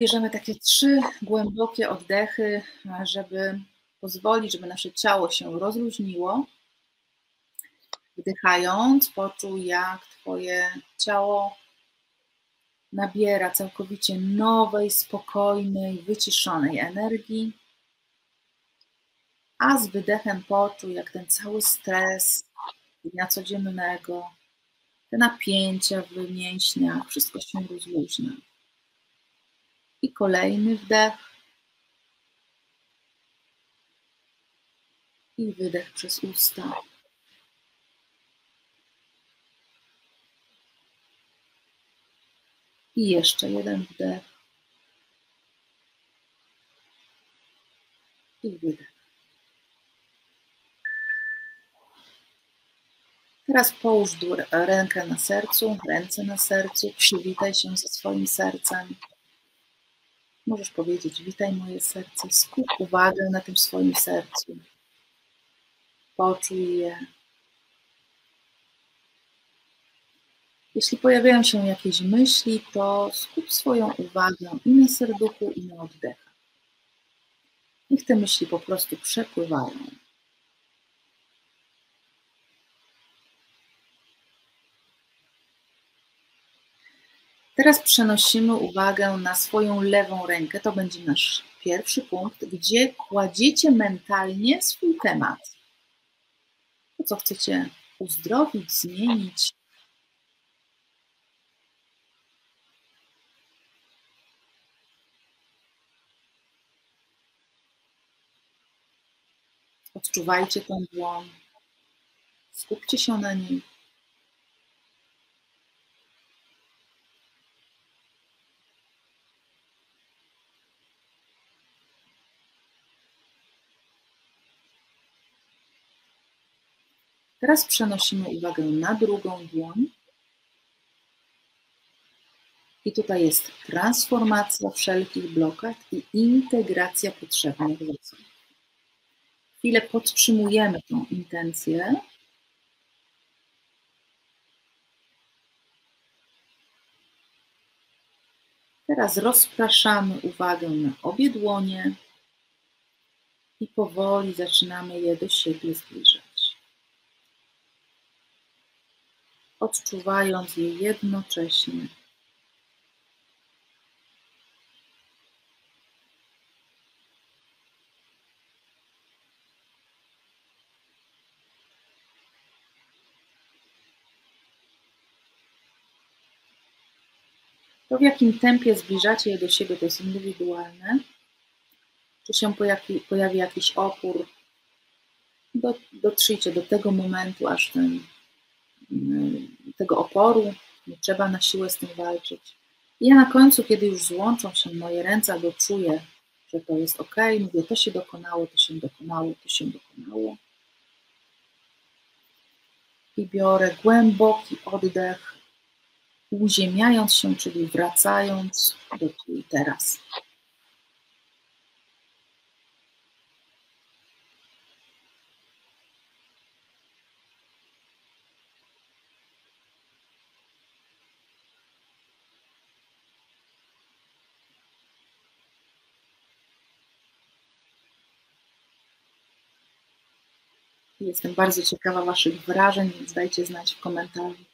Bierzemy takie trzy głębokie oddechy, żeby pozwolić, żeby nasze ciało się rozluźniło. Wdychając, poczuj, jak Twoje ciało nabiera całkowicie nowej, spokojnej, wyciszonej energii. A z wydechem poczuj, jak ten cały stres dnia codziennego, te napięcia w mięśniach, wszystko się rozluźnia. I kolejny wdech. I wydech przez usta. I jeszcze jeden wdech. I wydech. Teraz połóż rękę na sercu, ręce na sercu, przywitaj się ze swoim sercem. Możesz powiedzieć: Witaj moje serce, skup uwagę na tym swoim sercu. Poczuj je. Jeśli pojawiają się jakieś myśli, to skup swoją uwagę i na serduchu, i na oddechach. Niech te myśli po prostu przepływają. Teraz przenosimy uwagę na swoją lewą rękę. To będzie nasz pierwszy punkt, gdzie kładziecie mentalnie swój temat. To, co chcecie uzdrowić, zmienić. Odczuwajcie tą dłoń. Skupcie się na niej. Teraz przenosimy uwagę na drugą dłoń. I tutaj jest transformacja wszelkich blokad i integracja potrzebnych wzorców. Chwilę podtrzymujemy tą intencję. Teraz rozpraszamy uwagę na obie dłonie i powoli zaczynamy je do siebie zbliżać. Odczuwając je jednocześnie. To w jakim tempie zbliżacie je do siebie, to jest indywidualne. Czy się pojawi, pojawi jakiś opór, do, dotrzyjcie do tego momentu, aż ten tego oporu, nie trzeba na siłę z tym walczyć. I ja na końcu, kiedy już złączą się moje ręce, albo czuję, że to jest ok, mówię, to się dokonało, to się dokonało, to się dokonało. I biorę głęboki oddech, uziemiając się, czyli wracając do tu i teraz. Jestem bardzo ciekawa Waszych wrażeń, więc dajcie znać w komentarzu.